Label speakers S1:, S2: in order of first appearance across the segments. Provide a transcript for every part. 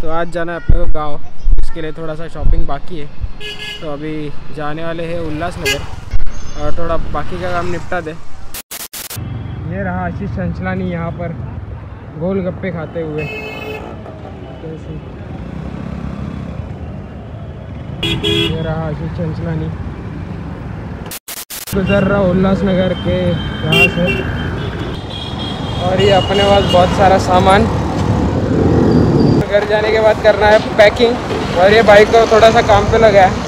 S1: तो आज जाना है अपने को गाँव। इसके लिए थोड़ा सा शॉपिंग बाकी है। तो अभी जाने वाले हैं उल्लासनगर। और थोड़ा बाकी का काम निपटा दे। ये रहा आशीष चंचलानी यहाँ पर गोलगप्पे खाते हुए। ये रहा आशीष चंचलानी। गुजर रहा उल्लासनगर के यहाँ से। और ये अपने पास बहुत सारा सामान। घर जाने के बाद करना है पैकिंग और ये बाइक को थोड़ा सा काम पे लगा है।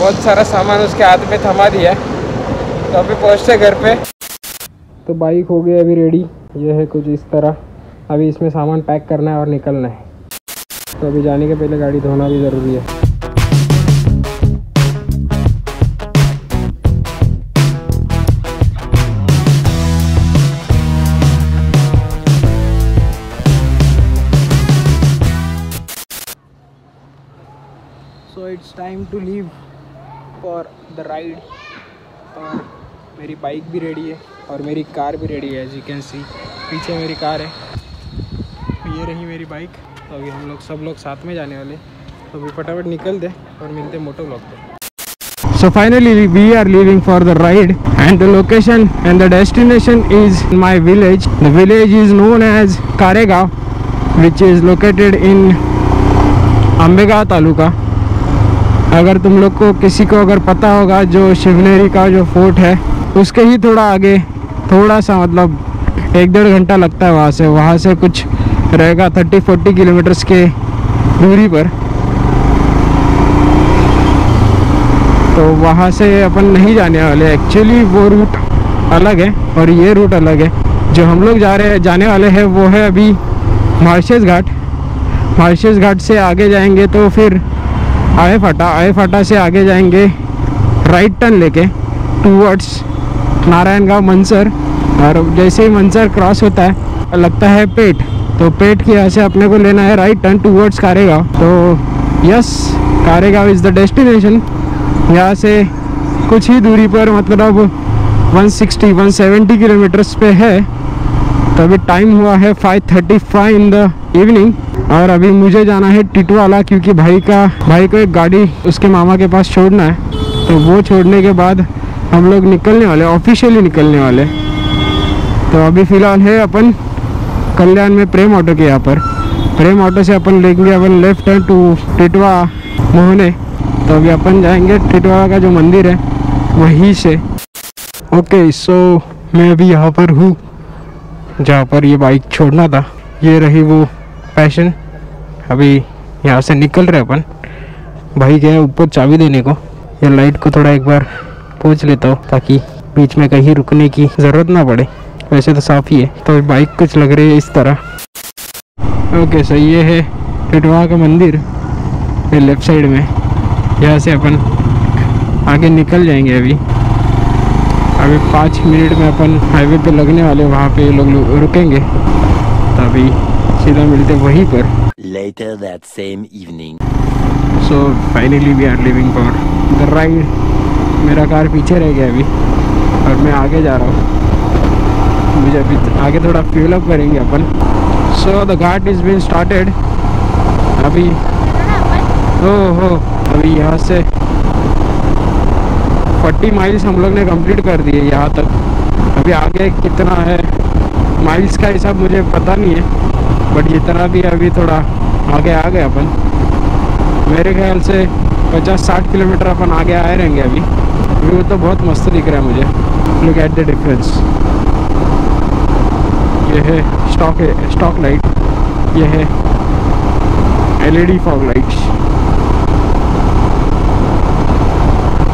S1: बहुत सारा सामान उसके हाथ में थमा दिया है। तो अभी पहुँचते घर पे। तो बाइक हो गई अभी रेडी ये है कुछ इस तरह। अभी इसमें सामान पैक करना है और निकलना है। तो अभी जाने के पहले गाड़ी धोना भी ज़रूरी है। So it's time to leave for the ride और मेरी बाइक भी रेडी है और मेरी कार भी रेडी है एज यू कैन सी पीछे मेरी कार है। ये रही मेरी बाइक तो अभी हम लोग सब लोग साथ में जाने वाले तो अभी फटाफट निकल दे और मिलते मोटो ब्लॉक पर so finally we are living for the ride and the location and the destination is my village the village is known as Karegaon which is located in Ambegaon taluka अगर तुम लोग को किसी को अगर पता होगा जो शिवनेरी का जो फोर्ट है, उसके ही थोड़ा आगे, थोड़ा सा मतलब एक डेढ़ घंटा लगता है वहाँ से वहाँ से कुछ रहेगा थर्टी फोर्टी किलोमीटर्स के दूरी पर। तो वहाँ से अपन नहीं जाने वाले। एक्चुअली वो रूट अलग है और ये रूट अलग है। जो हम लोग जा रहे, जाने वाले हैं, वो है अभी मार्शेस घाट। मार्शेस घाट से आगे जाएँगे तो फिर आए फाटा आए फाटा से आगे जाएँगे राइट टर्न लेके टूवर्ड्स नारायण गाँव मनसर और जैसे ही मंसर क्रॉस होता है, लगता है पेट। तो पेट की यहाँ से अपने को लेना है राइट टर्न टूवर्ड्स कारेगांव तो yes Karegaon is the destination यहाँ से कुछ ही दूरी पर मतलब 160 170 किलोमीटर्स पे है। तो अभी टाइम हुआ है 5:35 इन द इवनिंग और अभी मुझे जाना है टिटवाला, क्योंकि भाई का, भाई को एक गाड़ी उसके मामा के पास छोड़ना है। तो वो छोड़ने के बाद हम लोग निकलने वाले ऑफिशियली निकलने वाले। तो अभी फ़िलहाल है अपन कल्याण में प्रेम ऑटो के यहाँ पर। प्रेम ऑटो से अपन लेंगे अपन लेफ़्ट टर्न टू टिटवा मोहने। तो अभी अपन जाएँगे टिटवा का जो मंदिर है, वहीं से। ओके सो मैं अभी यहाँ पर हूँ, जहाँ पर ये बाइक छोड़ना था। ये रही वो पैशन अभी यहाँ से निकल रहे अपन। भाई गया ऊपर चाबी देने को। ये लाइट को थोड़ा एक बार पूछ लेता हूँ, ताकि बीच में कहीं रुकने की ज़रूरत ना पड़े। वैसे तो साफ़ ही है। तो बाइक कुछ लग रही है इस तरह। ओके सो ये है टिटवा का मंदिर ये लेफ़्ट साइड में। यहाँ से अपन आगे निकल जाएँगे अभी। अभी पाँच मिनट में अपन हाईवे पे लगने वाले वहाँ पे ये लोग लो- रुकेंगे। तो अभी सीधा मिलते वहीं पर।
S2: Later that same evening.
S1: So finally we are living for the ride मेरा कार पीछे रह गया अभी। और मैं आगे जा रहा हूँ। मुझे अभी आगे थोड़ा फ्यूल अप करेंगे अपन। So the ghat is been started अभी हो हो अभी यहाँ से 40 माइल्स हम लोग ने कंप्लीट कर दिए यहाँ तक। अभी आगे कितना है? माइल्स का हिसाब मुझे पता नहीं है बट जितना भी अभी थोड़ा आगे आ गए अपन। मेरे ख्याल से 50-60 किलोमीटर अपन आगे आए रहेंगे अभी। व्यू तो बहुत मस्त दिख रहा है मुझे। लुक एट द डिफरेंस ये है स्टॉक है स्टॉक लाइट ये है एलईडी फॉग लाइट्स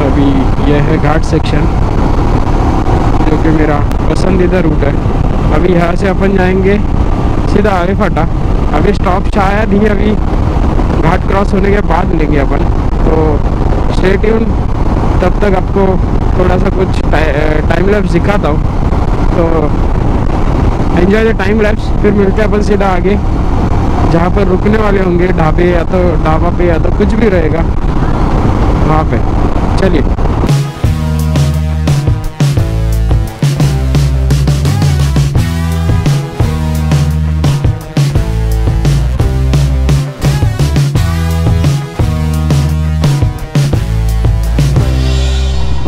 S1: अभी यह है घाट सेक्शन जो कि मेरा पसंदीदा रूट है. अभी यहाँ से अपन जाएँगे सीधा आगे फटा. अभी स्टॉप शायद ही अभी घाट क्रॉस होने के बाद लेंगे अपन. तो स्टे ट्यून तब तक आपको थोड़ा सा कुछ टाइम लैप्स दिखाता हूँ. तो एंजॉय द टाइम लैप्स फिर मिलते हैं अपन सीधा आगे, जहाँ पर रुकने वाले होंगे, ढाबे या तो ढाबा पे या तो कुछ भी रहेगा, वहाँ पे। चलिए।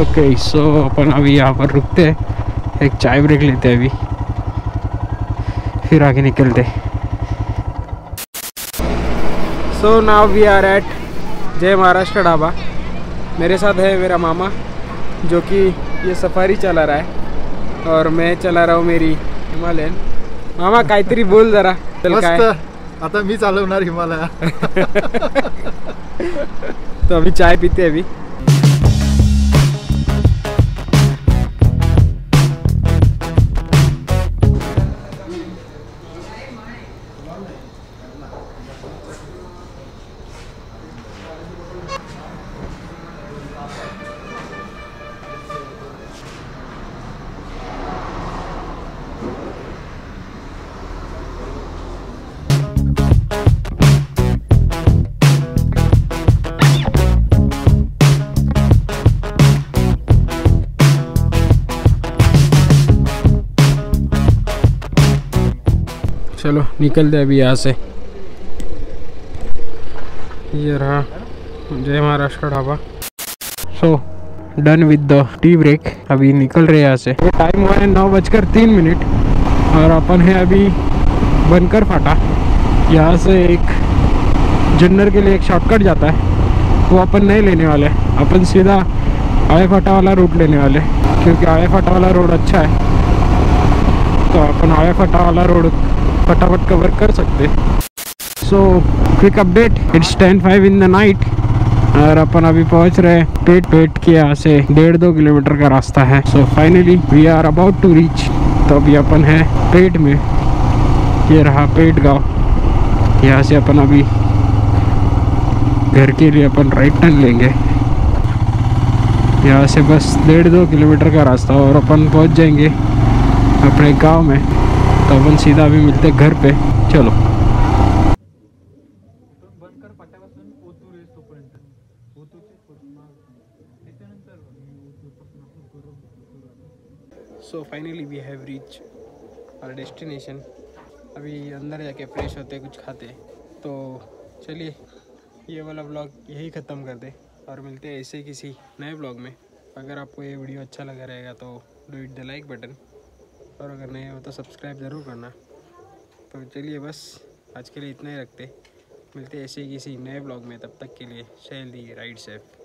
S1: ओके सो अपन अभी यहाँ पर रुकते हैं। एक चाय ब्रेक लेते हैं अभी। फिर आगे निकलते। So now we are at Jai Maharashtra Dhaba. मेरे साथ है मेरा मामा जो कि ये सफारी चला रहा है और मैं चला रहा हूँ मेरी हिमालयन। मामा काहीतरी बोल जरा चल काय?
S3: आता मी चालवणार हिमालया।
S1: तो अभी चाय पीते अभी। चलो निकलते अभी यहाँ से। ये रहा Jai Maharashtra Dhaba. So done with the tea break अभी निकल रहे यहाँ से। टाइम हुआ है नौ बजकर तीन मिनट और अपन है अभी बनकर फाटा। यहाँ से एक जन्नर के लिए एक शॉर्टकट जाता है। वो अपन नहीं लेने वाले। अपन सीधा आया फाटा वाला रूट लेने वाले। क्योंकि आया फाटा वाला रोड अच्छा है। तो अपन आया फटा वाला रोड फटाफट कवर कर सकते। So quick update it's ten five in the night और अपन अभी पहुँच रहे हैं पेट पेट के यहाँ से। डेढ़ दो किलोमीटर का रास्ता है। So finally we are about to reach तो अभी अपन है पेट में। ये रहा पेट गाँव। यहाँ से अपन अभी घर के लिए अपन राइट टर्न लेंगे। यहाँ से बस डेढ़ दो किलोमीटर का रास्ता और अपन पहुँच जाएँगे अपने गाँव में। तो अपन सीधा अभी मिलते हैं घर पे। चलो। So finally we have reach our destination अभी अंदर जाके फ्रेश होते, कुछ खाते। तो चलिए, ये वाला ब्लॉग यही ख़त्म कर दे और मिलते हैं ऐसे किसी नए ब्लॉग में। अगर आपको ये वीडियो अच्छा लगा रहेगा तो do it the like button और अगर नए हो तो सब्सक्राइब ज़रूर करना। तो चलिए बस, आज के लिए इतना ही रखते। मिलते ऐसे किसी नए ब्लॉग में, तब तक के लिए शैली दी राइड सेफ़।